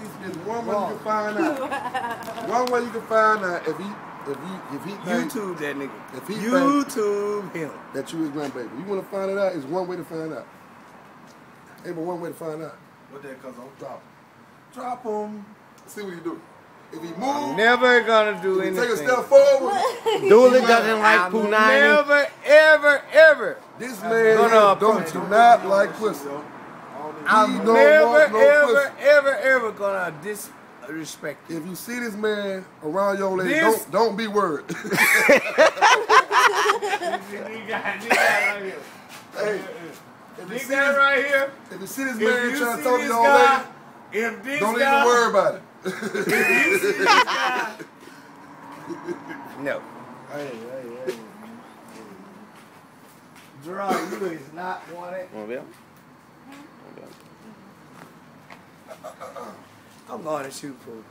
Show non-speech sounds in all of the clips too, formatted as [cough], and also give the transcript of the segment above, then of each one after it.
ways. There's one way you can find out. [laughs] one way you can find out if he if he if he think YouTube that nigga. If he YouTube him. that you his grandbaby. You want to find it out? It's one way to find out. Ain't but one way to find out. What that cause I'm Drop. Drop him. See what he do. If he move, never gonna do if anything. take a step forward. Dooley he doesn't like I'm Punani. never, ever, ever. This man Gonna here approach don't do not like pussy. I'm don't never, no ever, ever, ever gonna disrespect you. If you see this man around your lady, This- don't don't be worried. [laughs] [laughs] hey, if you This see guy this, right here. if you see this man you trying to talk to this your guy, lady, if this don't guy, even worry about it. [laughs] if you see this guy, no. Hey, hey, hey. Gerard, you is not wanted. Oh, yeah? Mm-hmm. I'm going to shoot pool.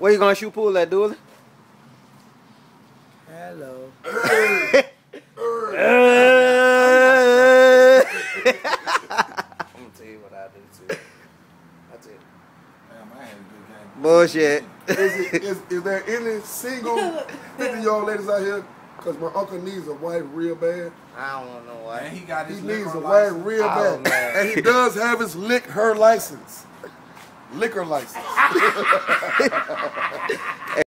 Where you gonna shoot pool at, Dooley? Hello. I'm gonna tell you what I do too. That's it. Damn, I had a good game. Bullshit. is, it, is, is there any single [laughs] 50 year old ladies out here? Because my uncle needs a wife real bad. I don't know And why. he got He needs liquor a wife license. real bad. man. And he does have his lick her license. Liquor license. [laughs]